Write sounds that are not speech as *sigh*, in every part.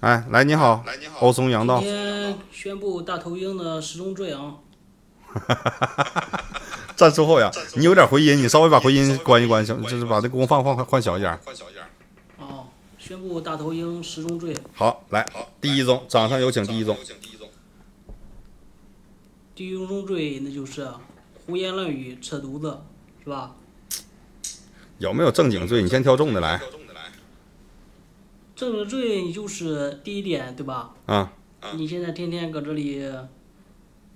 哎，来你好，欧松阳道今，天宣布大头鹰的十宗罪啊！*laughs* 站之后呀，你有点回音，你稍微把回音关一关，行，就是把这功放放换小一点。换小一点。哦，宣布大头鹰十宗罪。好，来，第一宗，掌声有请第一宗。第一宗罪那就是胡言乱语、扯犊子，是吧？有没有正经罪？你先挑重的来正经罪就是第一点，对吧？啊！你现在天天搁这里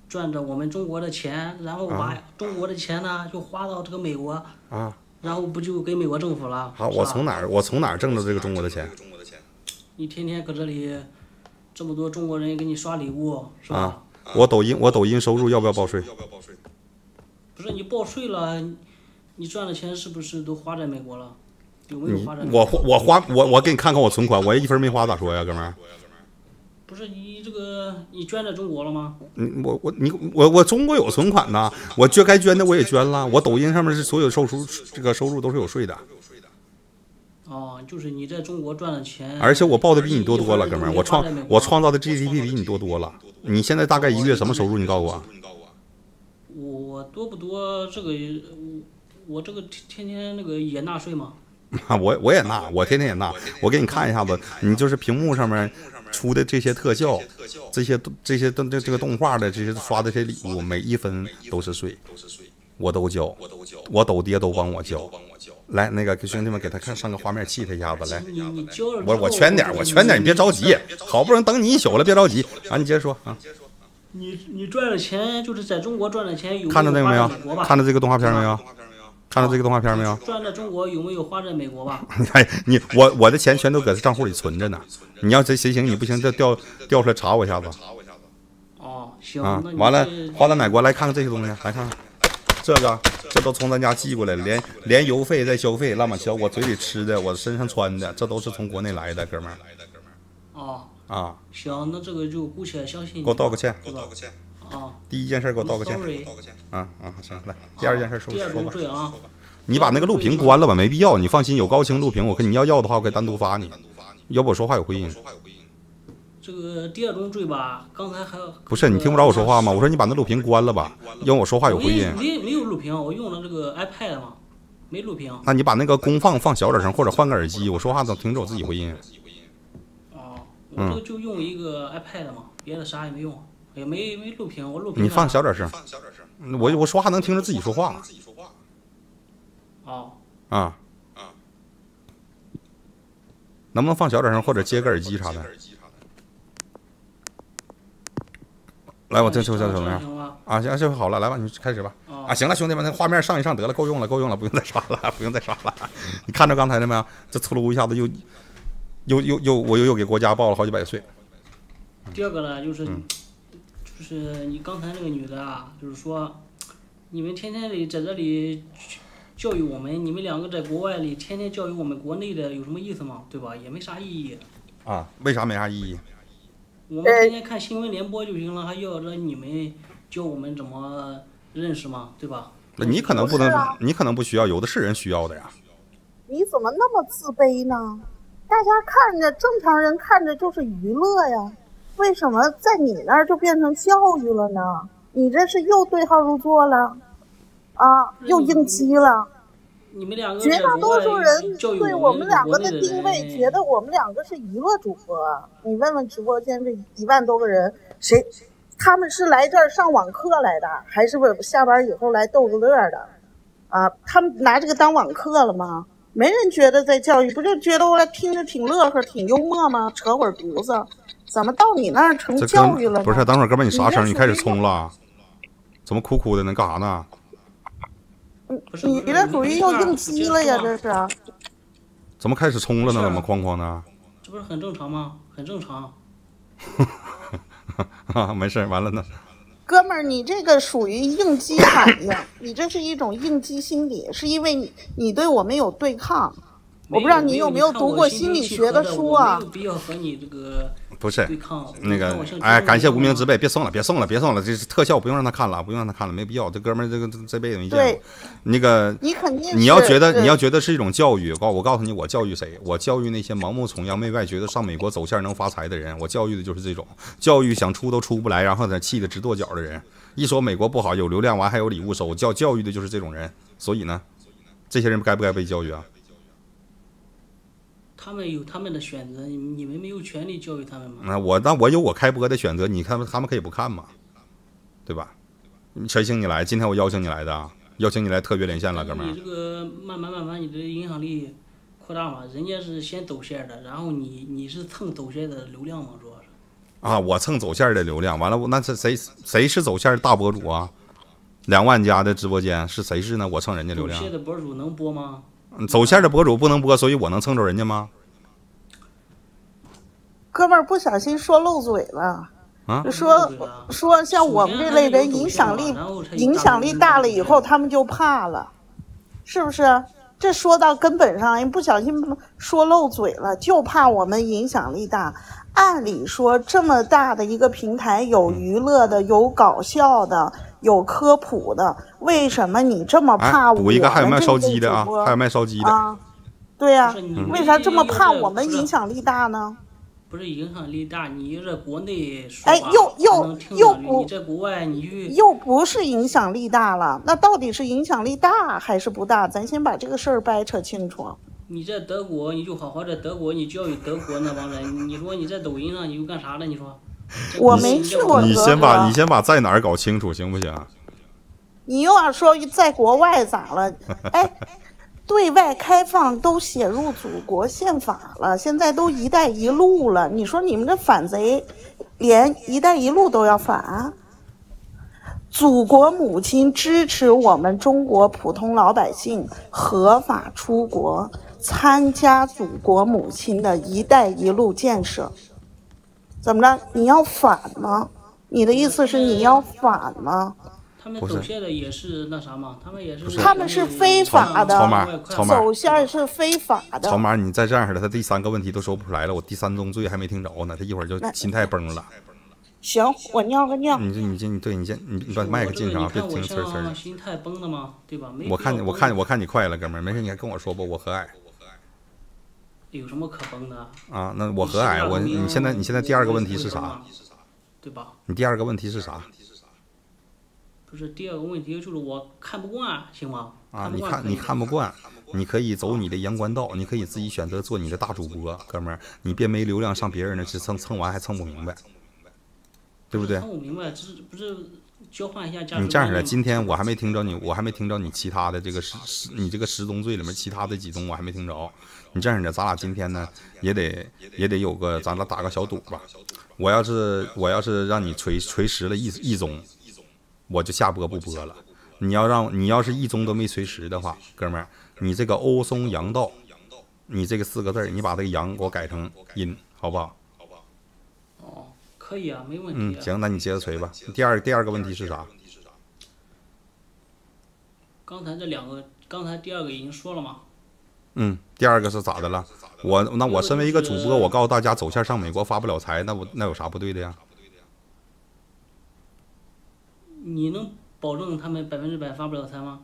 赚着我们中国的钱，然后把中国的钱呢就花到这个美国，啊，然后不就给美国政府了？好，我从哪儿我从哪儿挣的这个中国的钱你天天搁这里，这么多中国人给你刷礼物，是吧？啊？我抖音我抖音收入要不要报税？要不要报税？不是你报税了，你你赚的钱是不是都花在美国了？有没有你花在美国？我我花我我给你看看我存款，我一分没花咋说呀，哥们儿？不是你这个你捐在中国了吗？你我我你我我中国有存款呐，我捐该捐的我也捐了，我抖音上面是所有收入这个收入都是有税的，哦，就是你在中国赚的钱，而且我报的比你多多了，哥们儿，我创我创造的 GDP 比你多多了。你现在大概一个月什么收入？你告诉我。我多不多？这个我我这个天天那个也纳税嘛。*laughs* 啊，我我也纳，我天天也纳。我给你看一下子，你就是屏幕上面出的这些特效，这些这些动这这个动画的这些刷的这些礼物，每一分都是税，我都交，我抖爹都帮我交。来，那个给兄弟们给他看上个画面，气他一下子来。我，我圈点，我圈点，你别着急，好不容易等你一宿了，别着急啊！你接着说啊，你你赚了钱就是在中国赚了钱有看着那个没有？看着这个动画片没有？看着这个动画片没有？赚在中国有没有花在美国吧？哎，你我我的钱全都搁这账户里存着呢。你要这谁行，你不行，这调调出来查我一下子哦，行，啊！完了，花到哪国来看看这些东西，来看看这个，这都从咱家寄过来了，连连邮费再消费，乱七八糟，我嘴里吃的，我身上穿的，这都是从国内来的，哥们儿哦，啊！行，那这个就姑且相信你。给我道个歉，给我道个歉？啊，第一件事给我道个歉啊啊！行，来，第二件事说第二说吧。宗罪啊，你把那个录屏关了吧，没必要。你放心，有高清录屏，我跟你要要的话，我可以单独发你。要不我说话有回音。这个第二宗罪吧，刚才还不是你听不着我说话吗？我说你把那录屏关了吧，因为我说话有回音。没没有录屏，我用了这个 iPad 嘛，没录屏。那你把那个功放放小点声，或者换个耳机，我说话能听着我自己回音。哦，嗯我这个就用一个 iPad 嘛，别的啥也没用，也没没录屏，我录屏你放小点声放小点声，我我说话能听着自己说话哦，啊啊。能不能放小点声，或者接个耳机啥的？来，我这说这怎么样？行了？啊，行，这回好了，来吧，你开始吧。哦啊，行了，兄弟们，那画面上一上得了，够用了，够用了，不用再刷了，不用再刷了。你看着刚才了没有？这秃噜一下子又又又又我又又给国家报了好几百岁。第二个呢，就是、嗯就是你刚才那个女的啊，就是说你们天天里在这里教育我们，你们两个在国外里天天教育我们国内的有什么意思吗？对吧？也没啥意义。啊，为啥没啥意义？我们天天看新闻联播就行了，还要着你们教我们怎么认识吗？对吧？那你可能不能，不啊你可能不需要，有的是人需要的呀。你怎么那么自卑呢？大家看着正常人看着就是娱乐呀，为什么在你那儿就变成教育了呢？你这是又对号入座了，啊，又应激了。你们两个绝大多数人对我我们两个的的定位，觉得我们两个是娱乐主播。你问问直播间这一万多个人，谁他们是来这儿上网课来的，还是不是下班以后来逗个乐儿的？啊，他们拿这个当网课了吗？没人觉得在教育，不就觉得我俩听着挺乐呵、挺幽默吗？扯会儿犊子，怎么到你那儿成教育了不是，等会儿哥们儿你啥声？你开始冲了？怎么哭哭的呢？干啥呢？你你这属于要应激了呀，这是。怎么开始冲了呢？怎么哐哐的？这不是很正常吗？很正常。啊，没事，完了呢。哥们儿，你这个属于应激反应，你这是一种应激心理，是因为你你对我们有对抗，我不知道你有没有读过心理学的书啊不是。那个，哎，感谢无名之辈，别送了，别送了，别送了，这是特效不用让他看了，不用让他看了，没必要。这哥们儿这个这辈子没见过。那个，你肯定你要觉得你要觉得是一种教育，告我告诉你，我教育谁？我教育那些盲目崇洋媚外，觉得上美国走线能发财的人。我教育的就是这种，教育想出都出不来，然后在气得直跺脚的人。一说美国不好，有流量完还有礼物收，教教育的就是这种人。所以呢，这些人该不该被教育啊？他们有他们的选择，你你们没有权利教育他们吗？那我那我有我开播的选择，你看他们可以不看嘛，对吧？陈星你来，今天我邀请你来的啊，邀请你来特别连线了，哥们儿你。这个慢慢慢慢，你的影响力扩大嘛，人家是先走线的，然后你你是蹭走线的流量嘛，主要是。啊，我蹭走线的流量，完了，我那是谁谁是走线大博主啊？两万加的直播间是谁是呢？我蹭人家流量走线，的博主能播吗？嗯走线的博主不能播，所以我能蹭着人家吗？哥们儿不小心说漏嘴了。啊说说像我们这类人影响力影响力大了以后，他们就怕了，是不是？这说到根本上，人不小心说漏嘴了，就怕我们影响力大。按理说，这么大的一个平台，有娱乐的，有搞笑的，有科普的，为什么你这么怕哎，我们补一个，还有卖烧鸡的啊主播，还有卖烧鸡的。啊？对呀、为啥这么怕我们影响力大呢？不是影响力大，你在国内说哎话又又又不你在国外你去又不是影响力大了，那到底是影响力大还是不大？咱先把这个事儿掰扯清楚。你在德国，你就好好在德国，你教育德国那帮人。你说你在抖音上，你又干啥了？你说？我没去过你先把你先把在哪儿搞清楚，行不行？你又要说在国外咋了？哎，对外开放都写入祖国宪法了，现在都“一带一路”了，你说你们这反贼，连“一带一路”都要反？祖国母亲支持我们中国普通老百姓合法出国，参加祖国母亲的一带一路建设。怎么着？你要反吗？你的意思是你要反吗？他们不是走线的也是那啥嘛？他们也是。他们是非法的草马草马走线儿是非法的。草马，你再这样式的，他第三个问题都说不出来了，我第三宗罪还没听着呢，他一会儿就心态崩了。行，我尿个尿。你这你这你对你先你你把麦克我这个近上啊，别听呲儿呲儿的像。心态崩了吗？对吧？没我看你我看我看你快了，哥们儿，没事你还跟我说吧，我和蔼有什么可崩的？啊。那我和蔼，我你现在你现在第二个问题是啥？？对吧？你第二个问题是啥不是第二个问题就是我看不惯，行吗？啊？你看你看不惯，你可以走你的阳关道，你可以自己选择做你的大主播，哥们儿，你别没流量上别人那去蹭蹭完还蹭不明白，对不对？蹭不明白，这是不是交换一下价？你这样式的，今天我还没听着你，我还没听着你其他的这个十十，你这个十宗罪里面其他的几宗我还没听着。你这样式的，咱俩今天呢也得也得有个，咱俩打个小赌吧。我要是我要是让你锤锤实了一一宗，我就下播不播了。你要让你要是一宗都没锤实的话，哥们儿，你这个欧松阳道，你这个四个字儿，你把这个阳给我改成阴，好不好？哦，可以啊，没问题、嗯，行，那你接着锤吧。第二第二个问题是啥？刚才这两个，刚才第二个已经说了嘛。嗯，第二个是咋的了？我那我身为一个主播，我告诉大家走线上美国发不了财，那我那有啥不对的呀？你能保证他们百分之百发不了财吗？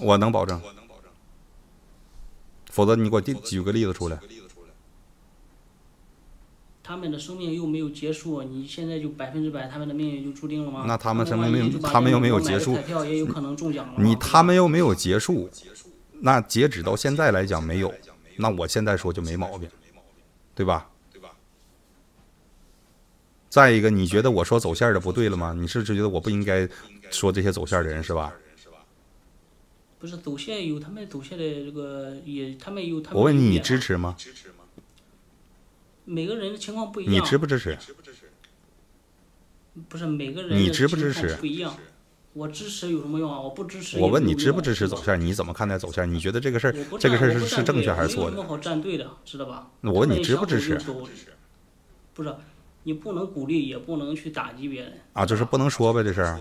我能保证，否则你给我举举个例子出来。他们的生命又没有结束，你现在就百分之百他们的命运就注定了吗？那他们生命万一就把他们又没有结束彩票也有可能中奖了嘛。你他们又没有结束，那截止到现在来讲没有，那我现在说就没毛病，对吧？再一个，你觉得我说走线的不对了吗？你是不是觉得我不应该说这些走线的人是吧？不是走线有他们走线的这个也，他们有他们。我问你，你支？持吗？每个人的情况不一样。你支不支持？不是每个人你的情支不支持况不一样。我支持有什么用啊？我不支持。我问你支不支持走？线？你怎么看待走线？你觉得这个事儿，这个事儿是是正确还是错的我没有什？么好站队的，知道吧？那我问你支不支持相互就走不是，你不能鼓励，也不能去打击别人。啊，就是不能说呗，这事儿。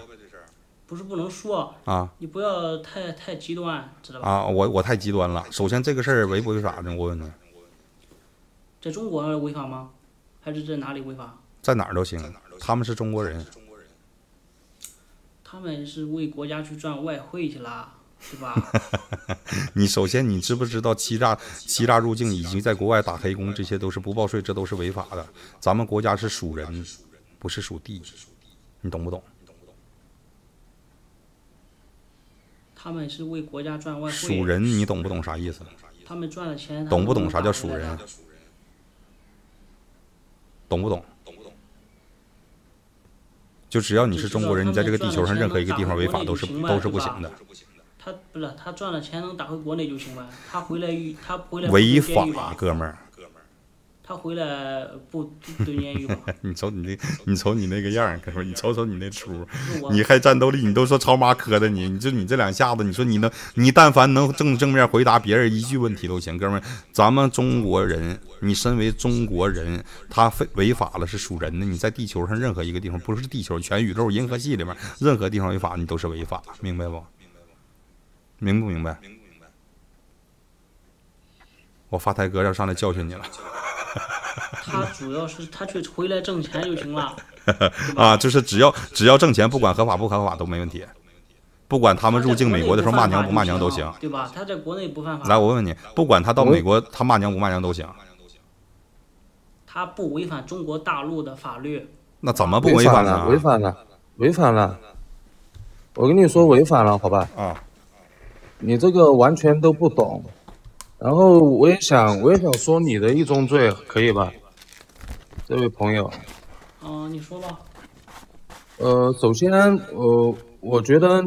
不是不能说，啊你不要太太极端，知道吧？啊！我我太极端了。首先这个事儿违不违法呢？我问你，在中国违法吗？还是在哪里违法？在哪儿都行，他们是中国人。他们是为国家去赚外汇去了，是吧？*laughs* 你首先你知不知道欺诈、欺诈入境以及在国外打黑工，这些都是不报税，这都是违法的。咱们国家是属人，不是属地，你懂不懂？他们是为国家赚外汇。属人，你懂不懂啥意思？他们赚的钱，懂不懂啥叫属属人？懂不懂？就只要你是中国人，你在这个地球上任何一个地方违法都是都是不行的。他不是他赚了钱能打回国内就行了，他回来他回来违法，吧？哥们儿，他回来不不蹲监狱吗？*laughs* 你瞅你那，你瞅你那个样儿，哥们儿，你瞅瞅你那出，你还战斗力，你都说超妈磕的你，你就你这两下子，你说你能，你但凡能正正面回答别人一句问题都行，哥们儿，咱们中国人，你身为中国人，他非违法了是属人的，你在地球上任何一个地方，不是地球，全宇宙银河系里面任何地方违法，你都是违法，明白不？明不明白？我发财哥要上来教训你了他主要是他去回来挣钱就行了，*laughs* 啊！就是只要只要挣钱，不管合法不合法都没问题，不管他们入境美国的时候骂娘不骂娘都行。对吧？他在国内不犯法，来，我问问你，不管他到美国，他骂娘不骂娘都行，他不违反中国大陆的法律，那怎么不违反了，呢？违反了，违反了！我跟你说违反了，好吧？啊，你这个完全都不懂。然后我也想，我也想说你的一宗罪，可以吧？这位朋友，嗯、你说吧，呃，首先，呃，我觉得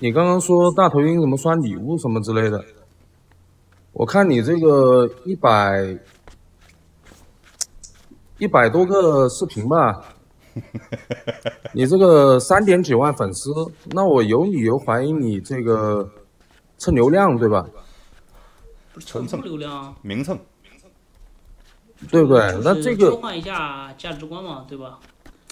你刚刚说大头鹰怎么刷礼物什么之类的，我看你这个一百一百多个视频吧，*laughs* 你这个三点几万粉丝，那我有理由怀疑你这个蹭流量，对吧？不是蹭流量啊？名蹭，对不对就？是那这个交换一下价值观嘛，对吧？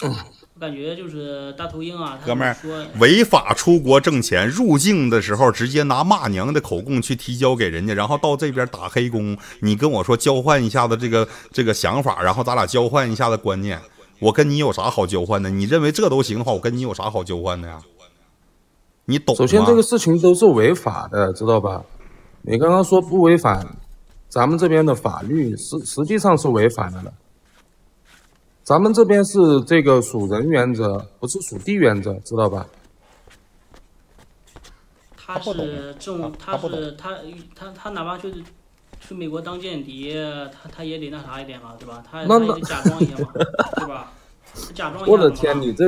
我感觉就是大头鹰啊，哥们儿违法出国挣钱，入境的时候直接拿骂娘的口供去提交给人家，然后到这边打黑工。你跟我说交换一下子这个这个想法，然后咱俩交换一下子观念。我跟你有啥好交换的？你认为这都行的话，我跟你有啥好交换的呀？你懂吗？首先这个事情都是违法的，知道吧？你刚刚说不违反，咱们这边的法律实实际上是违反了的。咱们这边是这个属人原则，不是属地原则，知道吧？他是这种，他是他他他哪怕去去美国当间谍，他他也得那啥一点嘛，对吧？他他也得假装一下嘛，*laughs* 对吧？假装一下嘛。我的天，你这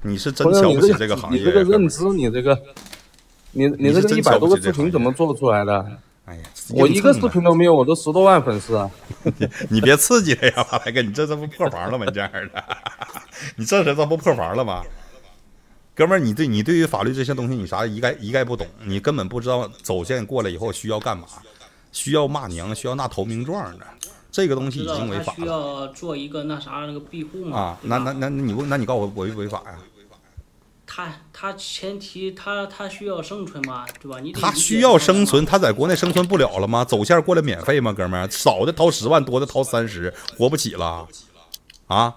你是真，瞧你这个不起这个行业你这个。认知，你这个，你你你这个一百多个视频怎么做出来的？哎呀，我一个视频都没有，我都十多万粉丝啊！*laughs* 你别刺激他呀，*laughs* 马来哥，你这这不破防了吗？你这样的，*laughs* 你这这这不破防了吗？哥们儿，你对你对于法律这些东西，你啥一概一概不懂，你根本不知道走线过来以后需要干嘛，需要骂娘，需要拿投名状的，这个东西已经违法了要做一个那啥那个庇护嘛？啊！那那那那你问，那你告诉我违不违法呀？他他前提他他需要生存嘛，对吧？你他需要生存，他在国内生存不了了吗？走线过来免费吗？哥们儿，少的掏十万，多的掏三十，活不起了啊！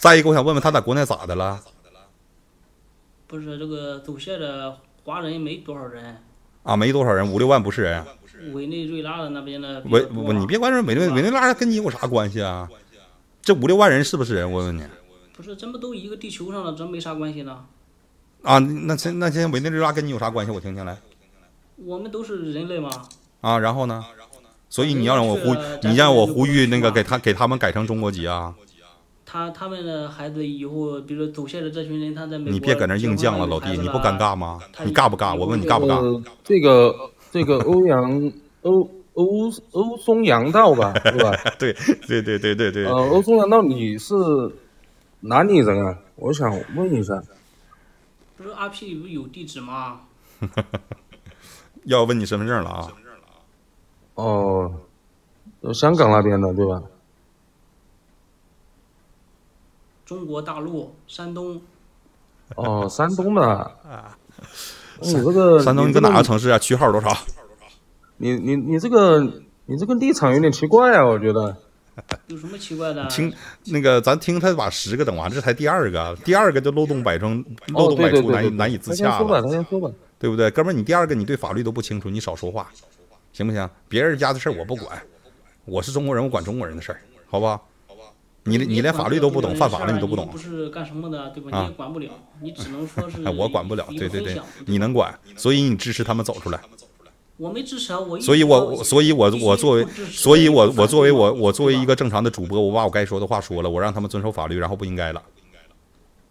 再一个，我想问问他在国内咋的了？不是这个走线的华人没多少人，啊，没多少人，五六万不是人。委内瑞拉的那边的比委不你别管这委内委内瑞拉跟你有啥关系啊？这五六万人是不是人？我问你不是，这不都一个地球上的，真没啥关系呢。啊，那现那现在委内瑞拉跟你有啥关系？我听听来我们都是人类嘛，啊，然后呢？所以你要让我呼，你让我呼吁那个给他给他们改成中国籍啊！他他们的孩子以后，比如说走线的这群人，他在美国你别搁那硬犟了，老弟，你不尴尬吗？你尬不尬？我问你尬不尬？呃，这个这个欧阳欧欧欧松阳道吧，是吧？*laughs* 对对对对对对呃，，欧松阳道你是哪里人啊？我想问一下。不是阿 P 里不是有地址吗？*laughs* 要问你身份证了啊！哦，呃香港那边的对吧？中国大陆山东，哦，山东的。*laughs* 你这个山东，你这搁哪个城市啊？区号多少？你你你这个你这个立场有点奇怪啊，我觉得。*laughs* 有什么奇怪的？听那个，咱听他把十个整完，这才第二个，第二个就漏洞百出，漏哦，洞百出，难以难以自洽他先说吧，先说吧。对不对？哥们儿，你第二个你对法律都不清楚，你少说话，行不行？别人家的事儿我不管，我是中国人，我管中国人的事儿，好吧？你你连法律都不懂，犯法了你都不懂不，是干什么的，对吧？啊你也管不了，你只能说是哎，*laughs* 我管不了，对对对你能管，所以你支持他们走出来。我没支持啊，我所以我我所以我一我作为所以我我作为我我作为一个正常的主播，我把我该说的话说了，我让他们遵守法律，然后不应该了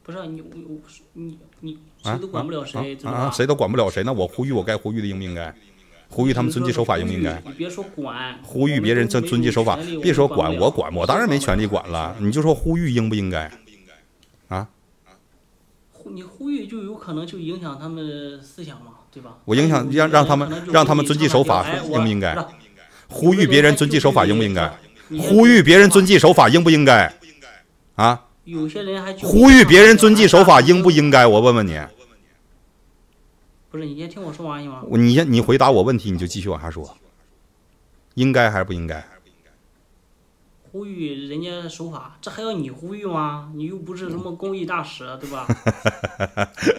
不是你我我你你啊谁都管不了谁？啊啊！谁都管不了谁，那我呼吁我该呼吁的应不应该？呼吁他们遵纪守法应不应该？你别说管，呼吁别人遵遵纪守法，别说管我管，我当然没权利管了。你就说呼吁应不应该？啊，呼你呼吁就有可能就影响他们思想嘛，对吧？我影响让让他们让他们遵纪守法应不应该？呼吁别人遵纪守法应不应该？呼吁别人遵纪守法应不应该？啊，有些人还呼吁别人遵纪守法应不应该？我问问你，不是你先听我说完行吗？你先你回答我问题，你就继续往下说，应该还是不应该？呼吁人家守法，这还要你呼吁吗？你又不是什么公益大使，*laughs* 对吧？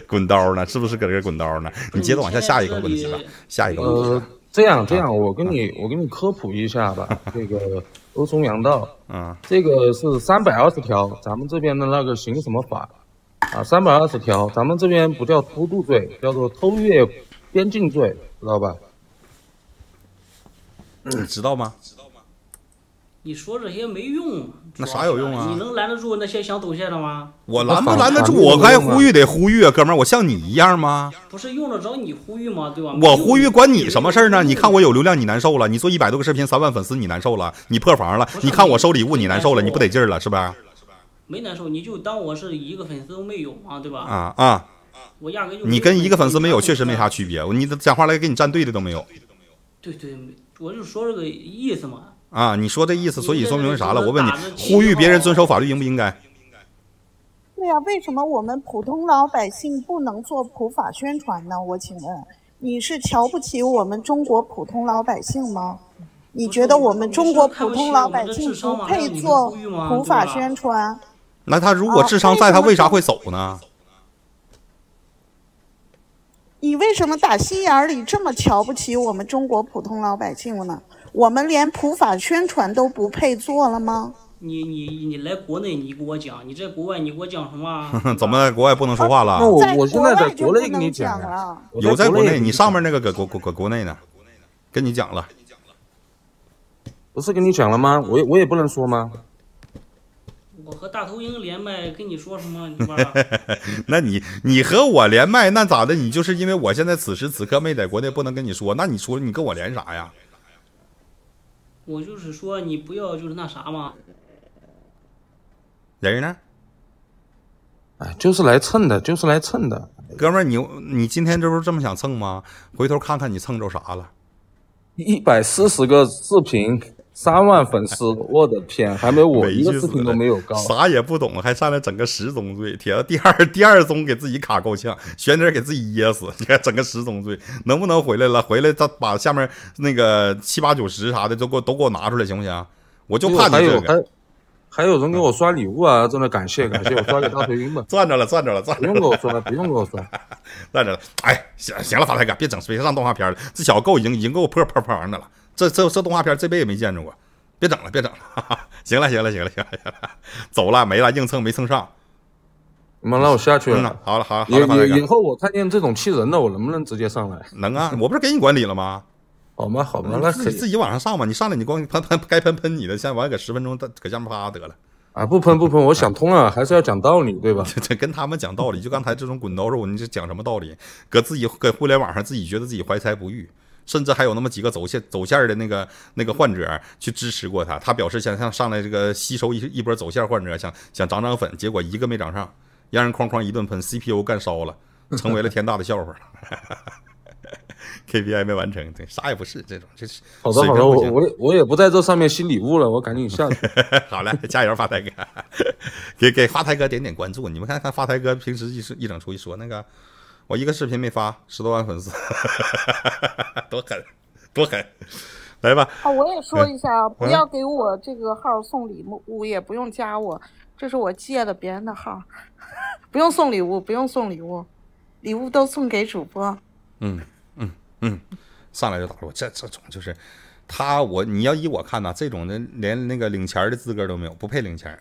滚刀呢？是不是搁这儿滚刀呢？你接着往下下一个问题吧，下一个问题呃。，这样这样，我跟你我跟你科普一下吧。*laughs* 这个欧松阳道，嗯，这个是三百二十条，咱们这边的那个刑什么法啊？三百二十条，咱们这边不叫偷渡罪，叫做偷越边境罪，知道吧？你知道吗？你说这些没用，那啥有用啊你能拦得住那些想走线的吗？我拦不拦得住？我该呼吁得呼吁啊，哥们儿，我像你一样吗？不是用得着你呼吁吗？对吧？我呼吁管你什么事儿呢？你看我有流量，你难受了；你做一百多个视频，三万粉丝，你难受了；你破防了；你看我收礼物，你你难受了，你不得劲儿了，是吧？没难受，你就当我是一个粉丝都没有嘛，对吧？啊啊！我压根就你跟一个粉丝没有，确实没啥区别。你讲话来给你站队的都没有对对，我就说这个意思嘛。啊！你说这意思，所以说明啥了？我问你呼吁别人遵守法律应不应该？对呀、为什么我们普通老百姓不能做普法宣传呢？我请问，你是瞧不起我们中国普通老百姓吗？你觉得我们中国普通老百姓不配做普法宣传？那他如果智商在，他为啥会走呢？你为什么打心眼儿里这么瞧不起我们中国普通老百姓呢？我们连普法宣传都不配做了吗？你你你来国内，你给我讲；你在国外，你给我讲什么啊？*laughs* 怎么在国外不能说话了那？我在我现在在国外就国内跟你讲讲了。有在国内，你上面那个搁国国搁国内呢，跟你讲了。不是跟你讲了吗？我也我也不能说吗？我和大头鹰连麦跟你说什么？你 *laughs* 那你你和我连麦，那咋的？你就是因为我现在此时此刻没在国内，不能跟你说。那你说你跟我连啥呀？我就是说你不要就是那啥嘛。人呢？哎，就是来蹭的，就是来蹭的。哥们儿，你你今天这不是这么想蹭吗？回头看看你蹭着啥了。一百四十个视频，三万粉丝，我的天，还没我一个视频都没有高。啥也不懂，还上来整个十宗罪，铁子第二第二宗给自己卡够呛，悬点给自己噎死。*laughs* 你看整个十宗罪，能不能回来了？回来他把下面那个七八九十啥的都给我都给我拿出来，行不行？我就怕还有你这个。还还有人给我刷礼物啊！真的感谢感谢，我刷给大头晕吧。*laughs* 赚着了，赚着了，赚不着了，不用给我刷了，不用给我刷。赚 *laughs* 着了。哎，行行了，发财哥，别整别上动画片了，这小子够已经已经够破破破的了。这这这动画片这辈子没见着过，别整了，别整了。哈 *laughs* 哈行了，行了，行了，行了，行了，走了，没了，硬蹭没蹭上。你们让我下去了。好了，好了，好以了，以以，后我看见这种气人的，我能不能直接上来？能啊，我不是给你管理了吗？好吗？好吗？那自己自己往上上吧，你上来你光喷喷该喷喷你的，现在完搁十分钟搁下面啪得了。啊！不喷不喷，我想通了，还是要讲道理，对吧？这 *laughs* 这跟他们讲道理，就刚才这种滚刀肉，你这讲什么道理？搁自己搁互联网上自己觉得自己怀才不遇，甚至还有那么几个走线走线的那个那个患者去支持过他，他表示想上上来这个吸收一一波走线患者，想想涨涨粉，结果一个没涨上，让人哐哐一顿喷，CPU 干烧了，成为了天大的笑话。*laughs* KPI 没完成，对，啥也不是，这种就是好的好的，我我也我也不在这上面新礼物了，我赶紧下去。*laughs* 好嘞，加油，发财哥，*laughs* 给给发财哥点点关注。你们看看发财哥平时一是一整出去说那个，我一个视频没发，十多万粉丝，*laughs* 多狠，多狠，来吧，啊，我也说一下，不嗯要给我这个号送礼物，也不用加我，这是我借的别人的号，*laughs* 不用送礼物，不用送礼物，礼物都送给主播。嗯嗯嗯，上来就打我，这这种就是他我你要依我看呐，这种的连那个领钱的资格都没有，不配领钱儿。